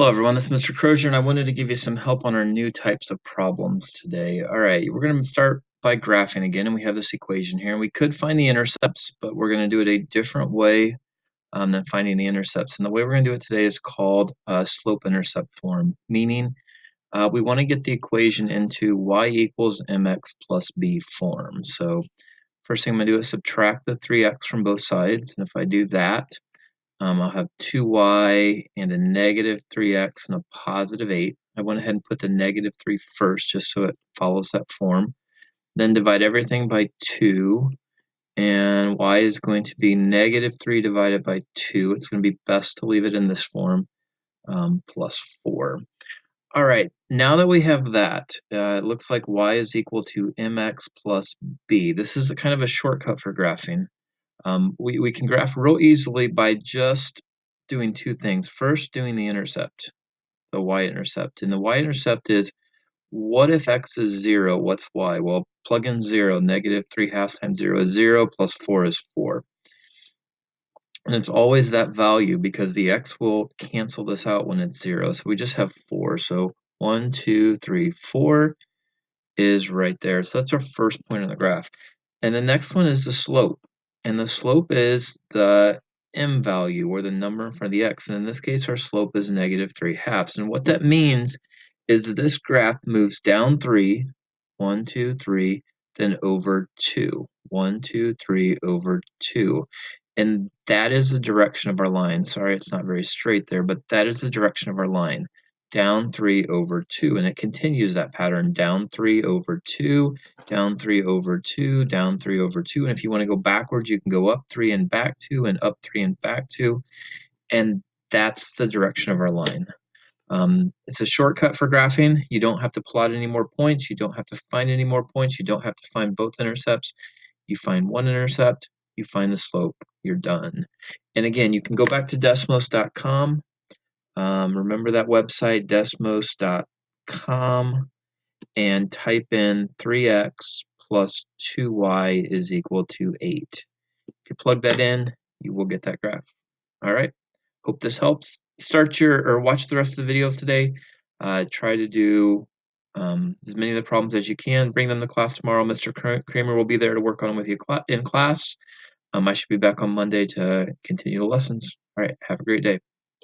Hello everyone, this is Mr. Crozier and I wanted to give you some help on our new types of problems today. Alright, we're going to start by graphing again and we have this equation here. And we could find the intercepts, but we're going to do it a different way um, than finding the intercepts. And the way we're going to do it today is called uh, slope-intercept form, meaning uh, we want to get the equation into y equals mx plus b form. So first thing I'm going to do is subtract the 3x from both sides. And if I do that, um, I'll have 2y and a negative 3x and a positive 8. I went ahead and put the negative 3 first just so it follows that form. Then divide everything by 2 and y is going to be negative 3 divided by 2. It's going to be best to leave it in this form, um, plus 4. All right, now that we have that, uh, it looks like y is equal to mx plus b. This is a kind of a shortcut for graphing. Um, we, we can graph real easily by just doing two things. First, doing the intercept, the y-intercept. And the y-intercept is, what if x is 0, what's y? Well, plug in 0, negative 3 half times 0 is 0, plus 4 is 4. And it's always that value because the x will cancel this out when it's 0. So we just have 4. So 1, 2, 3, 4 is right there. So that's our first point on the graph. And the next one is the slope and the slope is the m value or the number in front of the x. And in this case, our slope is negative 3 halves. And what that means is this graph moves down 3, 1, 2, 3, then over 2. 1, 2, 3, over 2. And that is the direction of our line. Sorry, it's not very straight there, but that is the direction of our line down 3 over 2. And it continues that pattern down 3 over 2, down 3 over 2, down 3 over 2. And if you want to go backwards, you can go up 3 and back 2 and up 3 and back 2. And that's the direction of our line. Um, it's a shortcut for graphing. You don't have to plot any more points. You don't have to find any more points. You don't have to find both intercepts. You find one intercept, you find the slope, you're done. And again, you can go back to desmos.com um, remember that website, desmos.com, and type in 3x plus 2y is equal to 8. If you plug that in, you will get that graph. All right. Hope this helps. Start your or watch the rest of the videos today. Uh, try to do um, as many of the problems as you can. Bring them to class tomorrow. Mr. Kramer will be there to work on them with you in class. Um, I should be back on Monday to continue the lessons. All right. Have a great day.